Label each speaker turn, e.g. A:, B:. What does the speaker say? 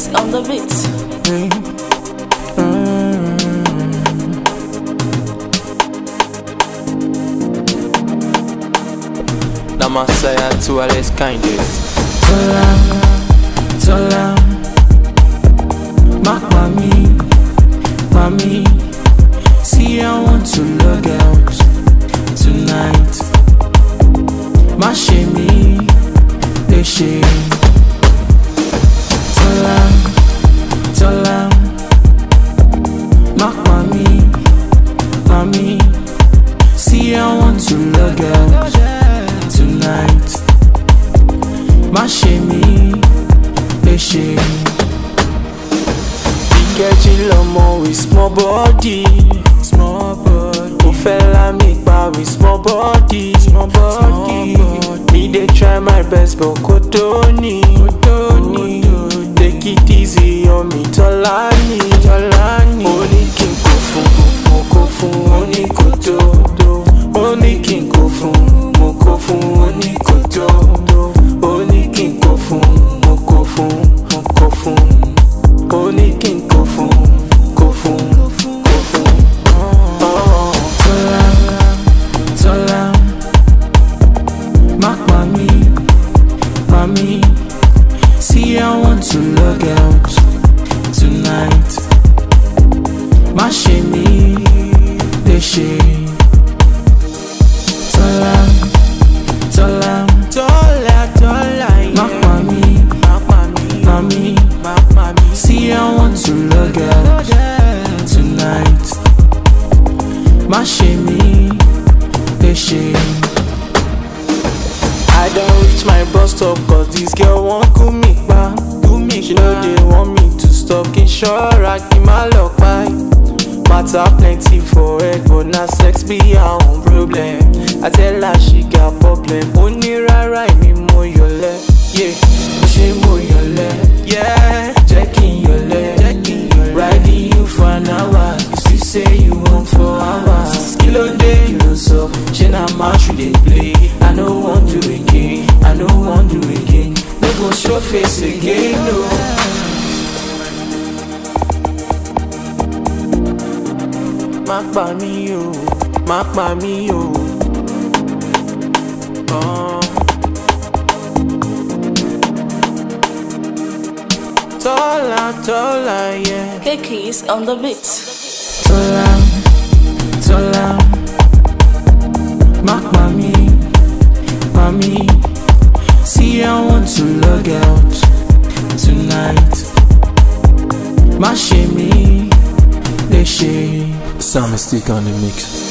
A: keys on the beat.
B: Namasaya to all his kindness.
C: Tola, Tola, Mark mommy, mommy. See, I want to log out tonight. My shame, they shame.
B: Ìkẹ́jì lọmọ with small body.
C: small body
B: Kò fẹ́ lámì pa with small body. Small body. Me dey try my best but kò tó ní. Kò tó ní. Take it easy on me tọ́lá ní Ó ní kí n kó fún, kó fún,
C: má pa mí see I want to log out tonight má ṣe mí léṣe. Want to log out tonight má ṣe mí léṣe.
B: I don reach my bus stop cause this girl wan cool me pa. Me she no dey want me to stop kí n ṣọ́ra kí n má lọ. Matter plenty for head but na sex be her own problem. I tell her she got problem. Ní rárá èmi mo
C: say you want for hours.
B: Dé?
C: Kí ló sọ? Ṣé na match you dey play? I no wan do again, I no wan do again. No go show face again, no.
B: má pa mí o má pa mí o. Oh. Tọ́lá yẹ.
A: K keys on the beat.
C: Má pa mí, pa mí. See, I want to log out tonight. Ṣe mí léṣe.
B: Sam is stick on the mix.